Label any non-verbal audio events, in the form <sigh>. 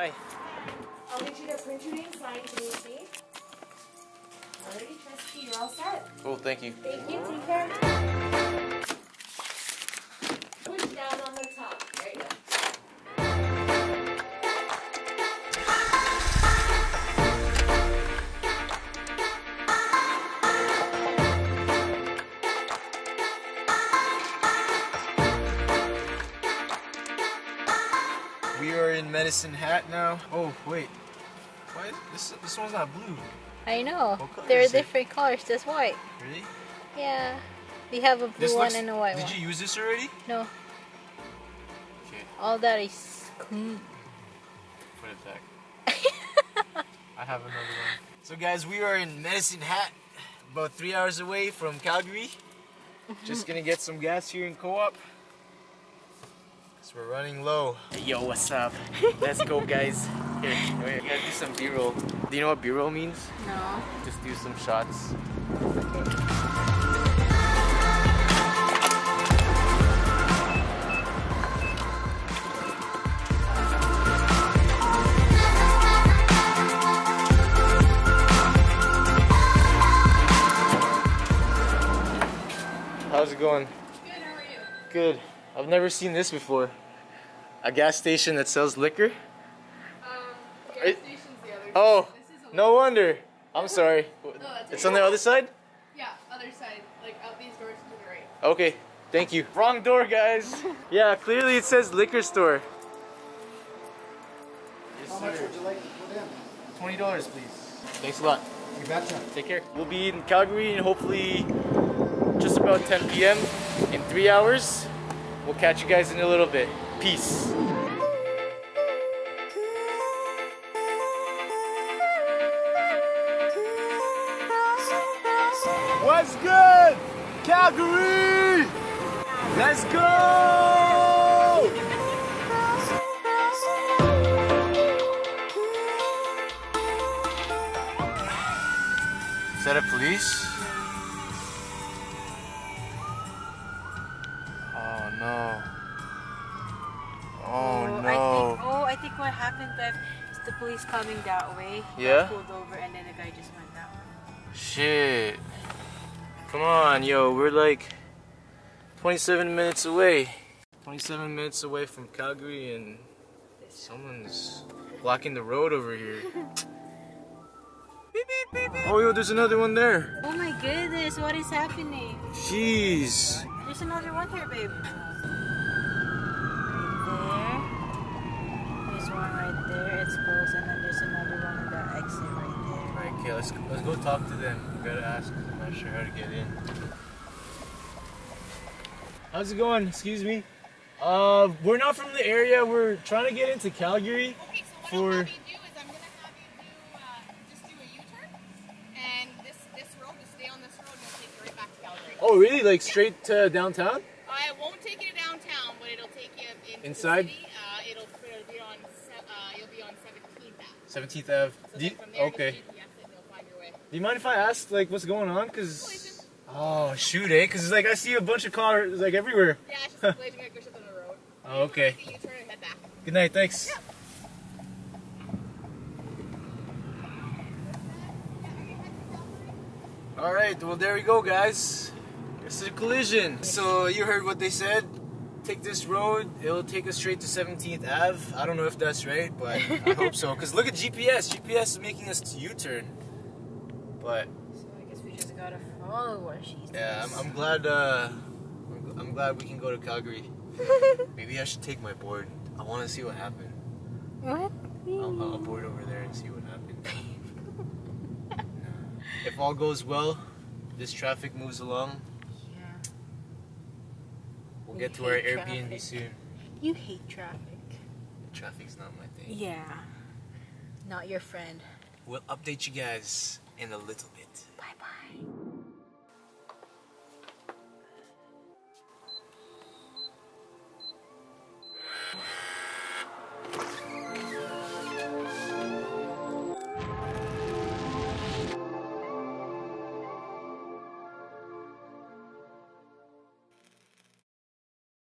Bye. I'll get you to print your name sign to me, please. Alrighty, Trusty, you're all set. Cool, thank you. Thank you, take care. We are in Medicine Hat now. Oh, wait. Why is this this one's not blue? I know. There are is it? different colors. There's white. Really? Yeah. We have a blue This one looks- and a white Did one. you use this already? No, Okay, all that is clean. put it back. I have another one. So guys, we are in Medicine Hat, about three hours away from Calgary. Just gonna get some gas here in Co-op. Cause we're running low. Yo, what's up? Let's go, guys. Here, we gotta do some B-roll. Do you know what B-roll means? No. Just do some shots. How's it going? Good, how are you? Good. I've never seen this before. A gas station that sells liquor? Um, gas It- station's the other Oh. This is no wonder. I'm sorry. that's It's okay. on the other side? Yeah, other side, like out these doors to the right. Okay, thank you. Wrong door, guys. <laughs> yeah, clearly it says liquor store. How much would you like to put in? Twenty dollars, please. Thanks a lot. You betcha. Take care. We'll be in Calgary and hopefully just about 10 p.m. in three hours. We'll catch you guys in a little bit. Peace. What's good? Calgary! Let's go! Is that a police? No. Oh, oh I no. think, oh, I think what happened, Bev, is the police coming that way. Yeah? Pulled over and then the guy just went that way. Shit. Come on, yo, we're like 27 minutes away. 27 minutes away from Calgary and someone's blocking the road over here. <laughs> Oh, yo, there's another one there. Oh my goodness, what is happening? Jeez. There's another one here, babe. Right there. There's one right there. It's closed, and then there's another one in that exit right there. Alright, okay, let's let's go talk to them. We gotta ask. 'cause I'm not sure how to get in. How's it going? Excuse me. Uh, we're not from the area. We're trying to get into Calgary. Okay, so what For- I'll have you do is I'm gonna have you do uh, just do a U-turn, and this this road, just stay on this road, and it'll take you right back to Calgary. Oh, really? Like straight to downtown? I won't take you to downtown, but it'll take you into Inside? The city. Uh, it'll, it'll be on uh, you'll be on 17th Ave. 17th Ave. So Do you- from there, okay. just GPS it, and you'll find your way. Do you mind if I ask like what's going on? Cause oh shoot, eh? Cause like I see a bunch of cars like everywhere. Yeah, it's just collision. You're on the road. <laughs> Oh, okay. Take a U-turn and head back. Good night. Thanks. All right. Well, there we go, guys. It's a collision. So you heard what they said. Take this road. It'll take us straight to 17th Ave. I don't know if that's right, but I hope so. Cause look at GPS. GPS is making us U-turn. But So I guess we just gotta follow what she says. yeah, I'm, I'm glad. Uh, I'm, I'm glad we can go to Calgary. <laughs> Maybe I should take my board. I want to see what happened. What? I'll, I'll board over there and see what happened. <laughs> if all goes well, this traffic moves along. Yeah. We'll We get to our Airbnb traffic. soon. You hate traffic. Traffic's not my thing. Yeah. Not your friend. We'll update you guys in a little bit. Bye